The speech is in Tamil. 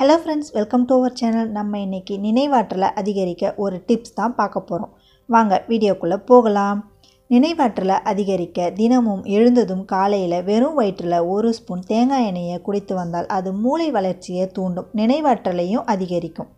Hello friends welcome to our channel நம்ம இன்றைக்கி நினைவாற்றலை அதிகரிக்க ஒரு டிப்ஸ் தான் பார்க்க போகிறோம் வாங்க வீடியோக்குள்ளே போகலாம். நினைவாற்றலை அதிகரிக்க தினமும் எழுந்ததும் காலையில் வெறும் வயிற்றில் ஒரு ஸ்பூன் தேங்காய் எண்ணெயை குடித்து வந்தால் அது மூளை வளர்ச்சியை தூண்டும். நினைவாற்றலையும் அதிகரிக்கும்.